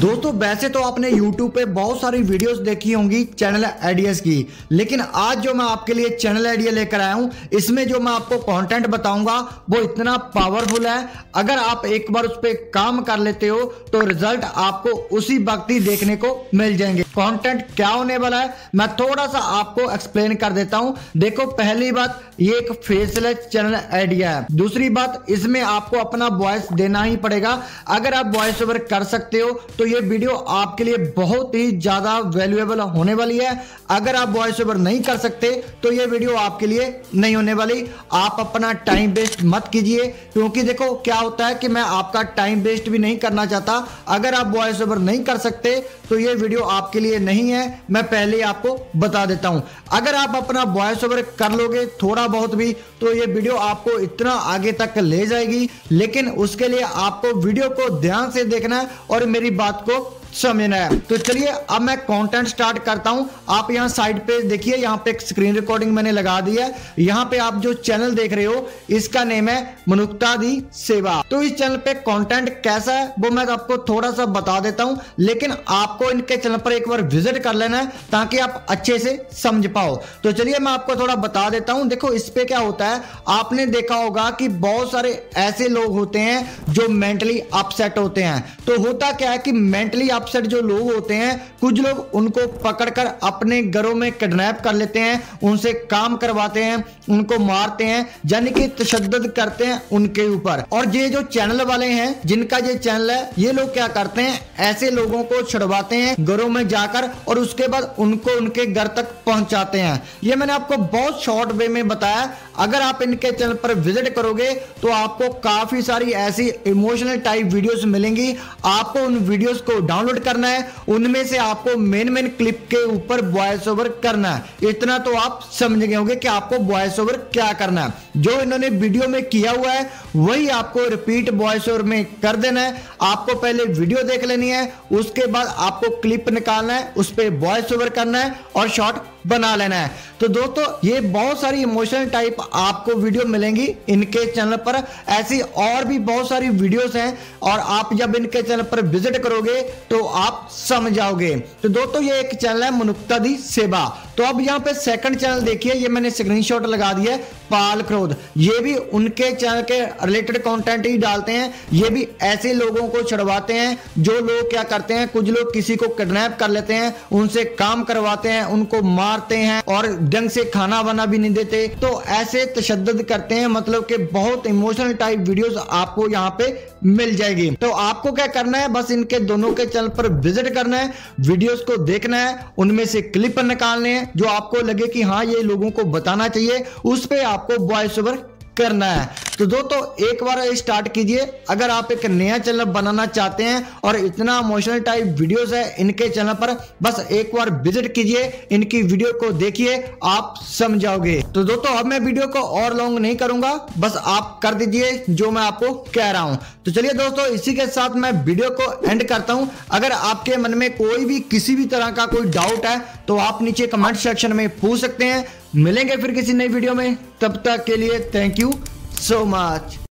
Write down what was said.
दोस्तों, वैसे तो आपने YouTube पे बहुत सारी वीडियोस देखी होंगी चैनल आइडियाज़ की, लेकिन आज जो मैं आपके लिए चैनल आइडिया लेकर आया हूँ, इसमें जो मैं आपको कंटेंट बताऊँगा, वो इतना पावरफुल है। अगर आप एक बार उस पर काम कर लेते हो तो रिज़ल्ट आपको उसी वक्त ही देखने को मिल जाएँगे। कंटेंट क्या होने वाला है, मैं थोड़ा सा आपको एक्सप्लेन कर देता हूँ। देखो, पहली बात, ये एक फेसलेस चैनल आइडिया है। दूसरी बात, इसमें आपको अपना वॉइस देना ही पड़ेगा। अगर आप वॉइस ओवर कर सकते हो तो ये वीडियो आपके लिए बहुत ही ज़्यादा वैल्यूएबल होने वाली है। अगर आप वॉइस ओवर नहीं कर सकते तो ये वीडियो आपके लिए नहीं होने वाली। आप अपना टाइम वेस्ट मत कीजिए, क्योंकि देखो क्या होता है कि मैं आपका टाइम वेस्ट भी नहीं करना चाहता। अगर आप वॉइस ओवर नहीं कर सकते तो ये वीडियो आपके लिए नहीं है। मैं पहले ही आपको बता देता हूँ। अगर आप अपना वॉइस ओवर कर लोगे थोड़ा बहुत भी तो ये वीडियो आपको इतना आगे तक ले जाएगी। लेकिन उसके लिए आपको वीडियो को ध्यान से देखना और मेरी बात बात को समझना है तो चलिए, अब मैं कंटेंट स्टार्ट करता हूँ। आप यहाँ साइड पे देखिए, यहाँ पे स्क्रीन रिकॉर्डिंग मैंने लगा दी है। यहाँ पे आप जो चैनल देख रहे हो, इसका नेम है मनुक्ता दी सेवा। तो इस चैनल पे कंटेंट कैसा है, वो मैं आपको थोड़ा सा बता देता हूँ। लेकिन आपको इनके चैनल पर एक बार विज़िट कर लेना है, ताकि आप अच्छे से समझ पाओ। तो चलिए, मैं आपको थोड़ा बता देता हूँ। देखो, इस पे क्या होता है, आपने देखा होगा कि बहुत सारे ऐसे लोग होते हैं, जो मेंटली अपसेट होते हैं। तो होता क्या है कि मेंटली अपसेट जो लोग होते हैं, कुछ लोग उनको पकड़कर अपने घरों में किडनैप कर लेते हैं, उनसे काम करवाते हैं, उनको मारते हैं, यानी कि तशद करते हैं उनके ऊपर। और ये जो चैनल वाले हैं, जिनका ये चैनल है, ये लोग क्या करते हैं? ऐसे लोगों को छुड़वाते हैं घरों में जाकर और उसके बाद उनको उनके घर तक पहुंचाते हैं। ये मैंने आपको बहुत शॉर्ट वे में बताया। अगर आप इनके चैनल पर विज़िट करोगे तो आपको काफ़ी सारी ऐसी इमोशनल टाइप वीडियोस मिलेंगी। आपको उन वीडियोस को डाउनलोड करना है, उनमें से आपको मेन मेन क्लिप के ऊपर वॉइस ओवर करना है। इतना तो आप समझ गए होंगे कि आपको वॉइस ओवर क्या करना है। जो इन्होंने वीडियो में किया हुआ है, वही आपको रिपीट वॉइस ओवर में कर देना है। आपको पहले वीडियो देख लेनी है, उसके बाद आपको क्लिप निकालना है, उस पर वॉइस ओवर करना है और शॉर्ट बना लेना है। तो दोस्तों, ये बहुत सारी इमोशनल टाइप आपको वीडियो मिलेंगी इनके चैनल पर। ऐसी और भी बहुत सारी वीडियोस हैं और आप जब इनके चैनल पर विज़िट करोगे तो आप समझ जाओगे। तो दोस्तों, ये एक चैनल है मनुक्ता दी सेवा। तो अब यहाँ पे सेकंड चैनल देखिए, ये मैंने स्क्रीनशॉट लगा दिया है, पाल क्रोध। ये भी उनके चैनल के रिलेटेड कंटेंट ही डालते हैं। ये भी ऐसे लोगों को छुड़वाते हैं, जो लोग क्या करते हैं, कुछ लोग किसी को किडनैप कर लेते हैं, उनसे काम करवाते हैं, उनको मारते हैं और ढंग से खाना वाना भी नहीं देते। तो ऐसे तशद करते हैं मतलब कि बहुत इमोशनल टाइप वीडियोस आपको यहाँ पे मिल जाएगी। तो आपको क्या करना है, बस इनके दोनों के चैनल पर विज़िट करना है वीडियोस को देखना है, उनमें से क्लिप निकालने हैं। जो आपको लगे कि हाँ ये लोगों को बताना चाहिए, उस पर आपको वॉइस ओवर करना है। तो दोस्तों, एक बार स्टार्ट कीजिए। अगर आप एक नया चैनल बनाना चाहते हैं और इतना इमोशनल टाइप वीडियोस है इनके चैनल पर, बस एक बार विज़िट कीजिए। इनकी वीडियो को देखिए, आप समझाओगे। तो दोस्तों, अब मैं वीडियो को और लॉन्ग नहीं करूँगा। बस आप कर दीजिए जो मैं आपको कह रहा हूँ। तो चलिए दोस्तों, इसी के साथ मैं वीडियो को एंड करता हूँ। अगर आपके मन में कोई भी, किसी भी तरह का कोई डाउट है तो आप नीचे कमेंट सेक्शन में पूछ सकते हैं। मिलेंगे फिर किसी नई वीडियो में। तब तक के लिए थैंक यू सो मच